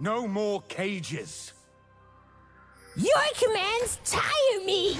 No more cages. Your commands tire me!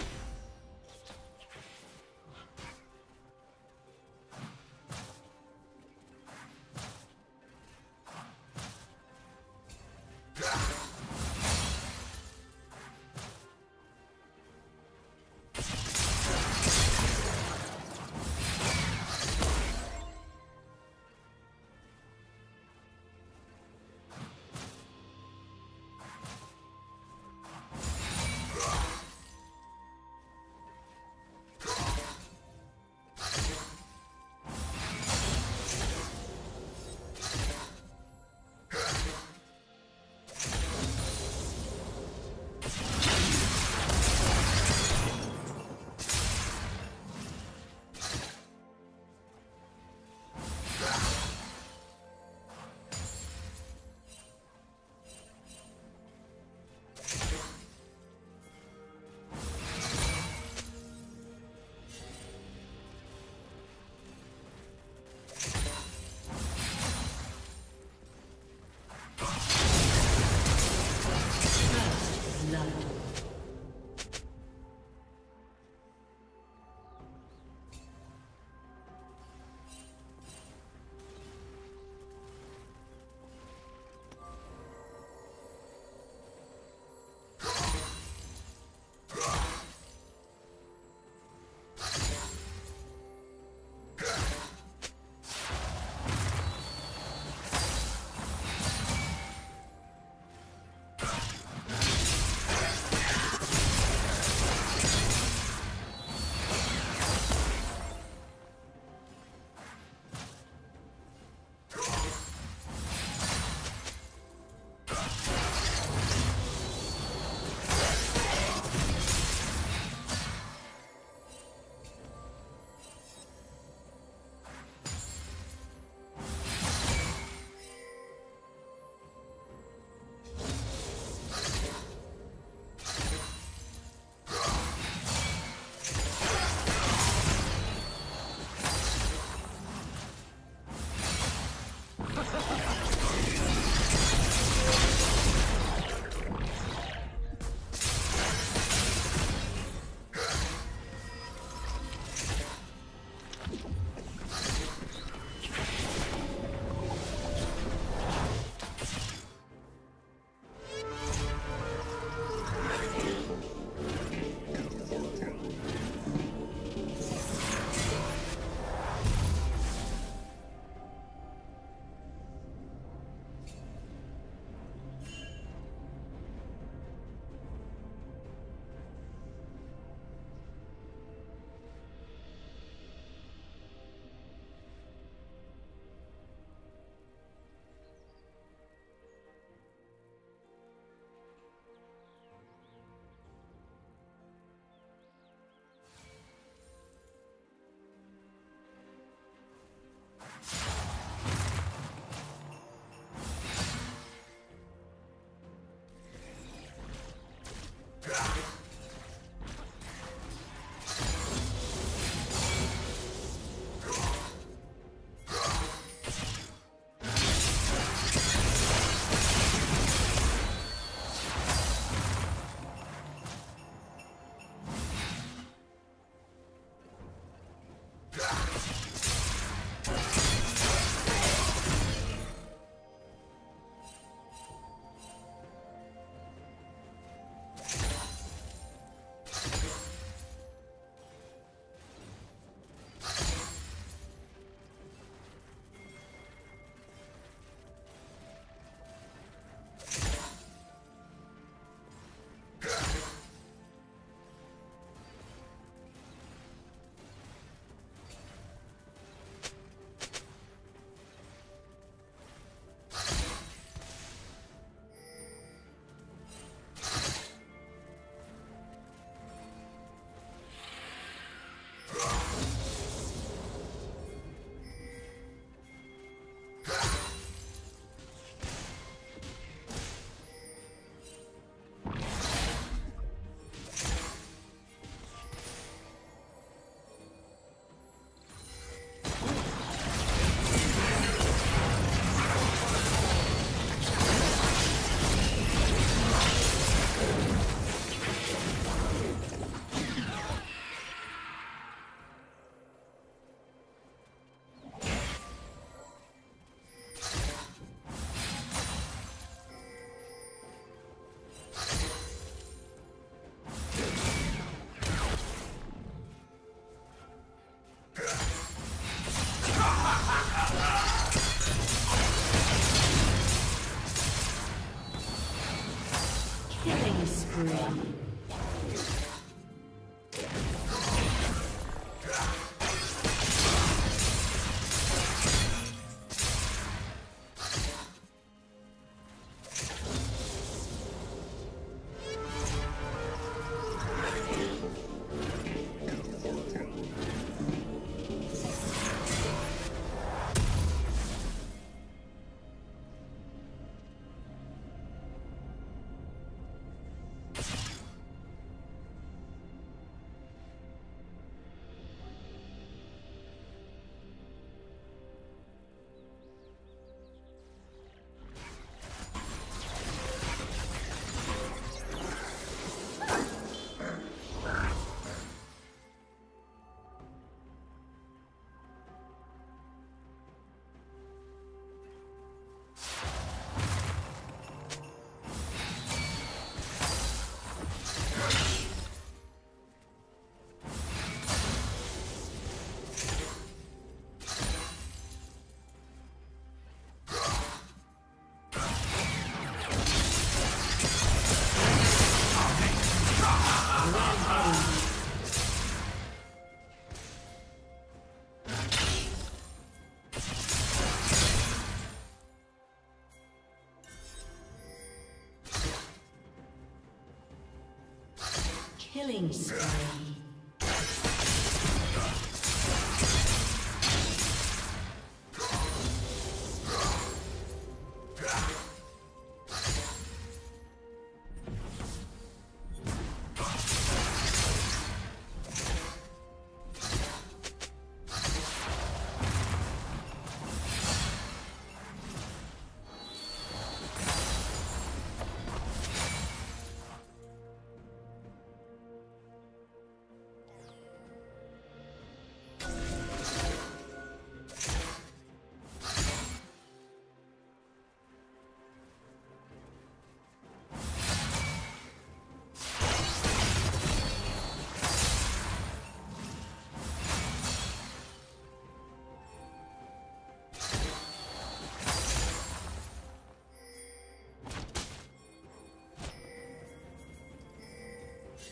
Killing spree.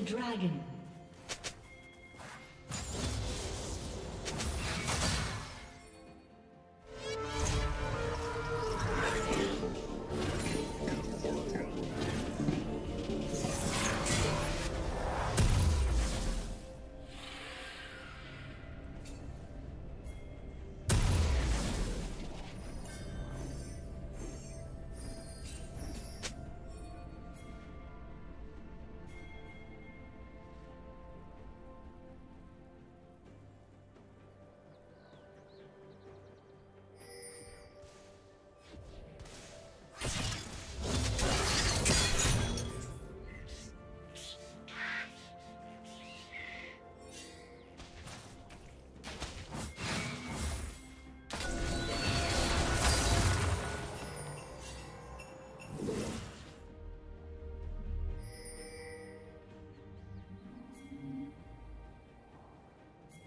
dragon.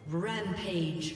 Rampage.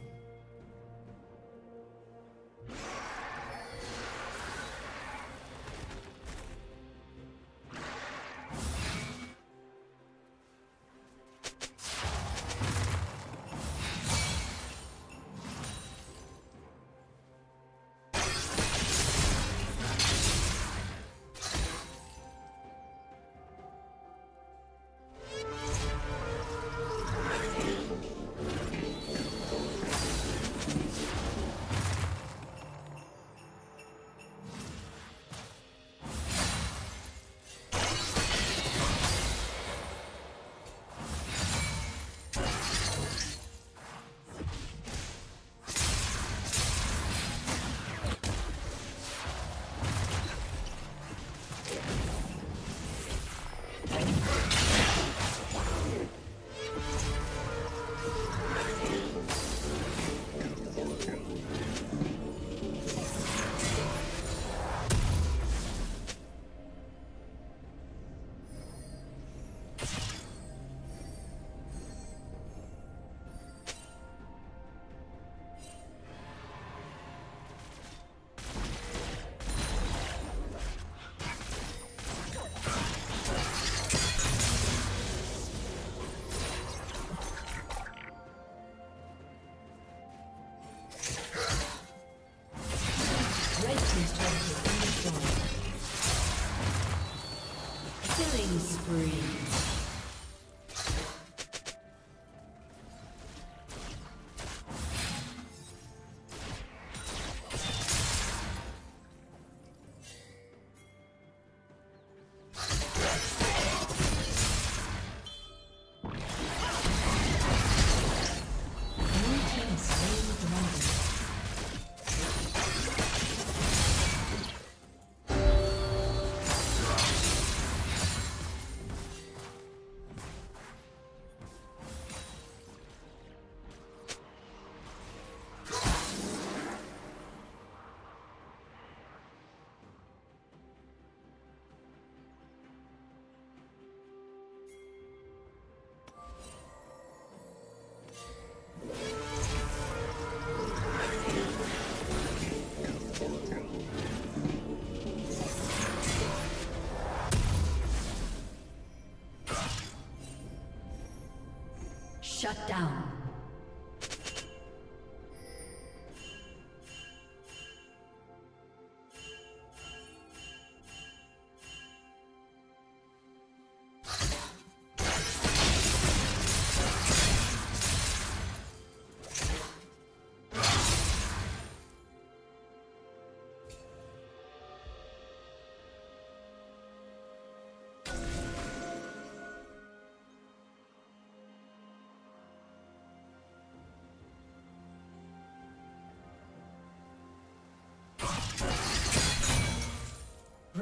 Shut down.